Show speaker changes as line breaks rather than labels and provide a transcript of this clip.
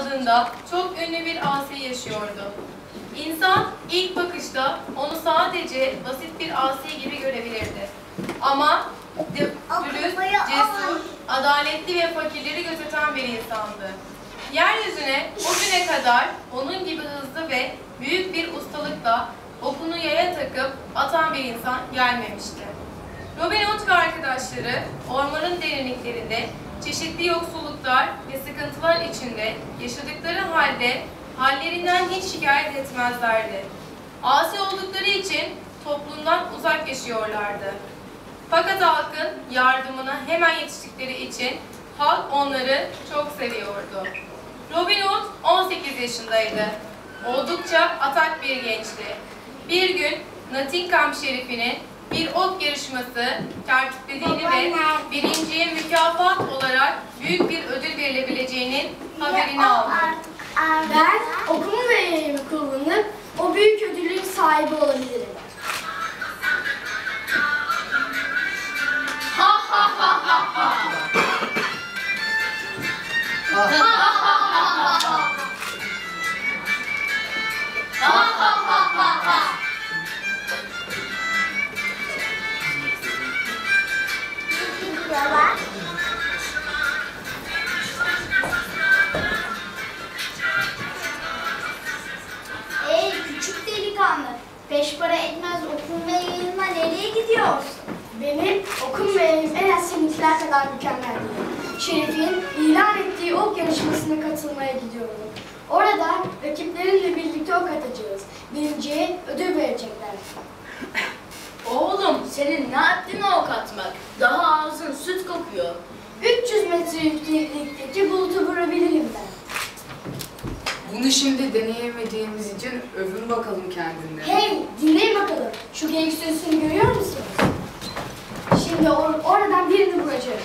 adında çok ünlü bir asi yaşıyordu. İnsan ilk bakışta onu sadece basit bir asi gibi görebilirdi. Ama dürüst, cesur, adaletli ve fakirleri gözeten bir insandı. Yeryüzüne o güne kadar onun gibi hızlı ve büyük bir ustalıkla okunu yaya takıp atan bir insan gelmemişti. Robin Hood ve arkadaşları ormanın derinliklerinde çeşitli yoksulluklar ve sıkıntılar içinde yaşadıkları halde hallerinden hiç şikayet etmezlerdi. Asi oldukları için toplumdan uzak yaşıyorlardı. Fakat halkın yardımına hemen yetiştikleri için halk onları çok seviyordu. Robin Hood 18 yaşındaydı. Oldukça atak bir gençti. Bir gün Nottingham şerifinin bir ok yarışması tertiplediğini ve birinciye mükafat olarak büyük bir ödül verilebileceğinin haberini aldı.
Ben okumu ve yayımı kullanıp o büyük ödülün sahibi olabilirim.
Ey delikanlı, beş para etmez okul ve yayınma nereye gidiyorsun?
Benim okum ve yayım en az seninkiler kadar mükemmel. Şerif'in ilan ettiği ok yarışmasına katılmaya gidiyorum. Orada rakiplerimle birlikte ok atacağız. Birinciye ödül verecekler.
Oğlum senin ne haddine ok atmak? Daha ağzın süt kokuyor.
300 metre yükseklikteki ben.
Şimdi deneyemediğimiz için övün bakalım kendine.
Hey dinleyin bakalım. Şu geyik görüyor musunuz? Şimdi or- oradan birini vuracağım.